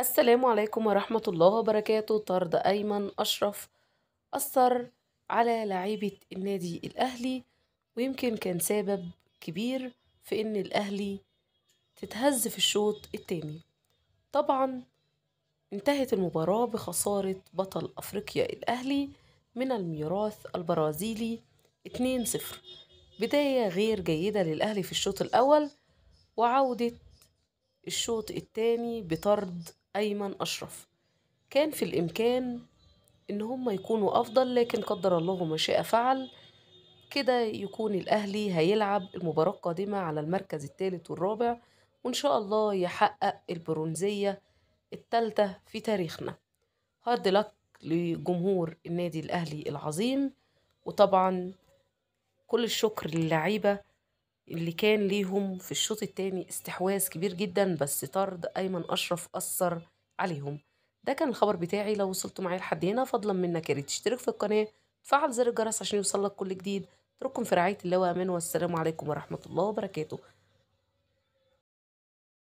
السلام عليكم ورحمة الله وبركاته. طرد أيمن أشرف أثر على لعيبة النادي الأهلي ويمكن كان سبب كبير في إن الأهلي تتهز في الشوط التاني. طبعا انتهت المباراة بخسارة بطل أفريقيا الأهلي من الميراث البرازيلي 2-0 بداية غير جيدة للأهلي في الشوط الأول وعودة الشوط التاني بطرد أيمن أشرف. كان في الإمكان إن هم يكونوا أفضل لكن قدر الله ما شاء فعل. كده يكون الأهلي هيلعب المباراة القادمة على المركز الثالث والرابع وإن شاء الله يحقق البرونزية الثالثة في تاريخنا. هارد لك لجمهور النادي الأهلي العظيم. وطبعا كل الشكر للعيبة اللي كان ليهم في الشوط التاني استحواذ كبير جدا بس طرد أيمن أشرف أثر عليهم. ده كان الخبر بتاعي. لو وصلتوا معايا لحد هنا فضلا منك يا ريت تشترك في القناة تفعل زر الجرس عشان يوصلك كل جديد. اترككم في رعاية الله وأمان والسلام عليكم ورحمة الله وبركاته.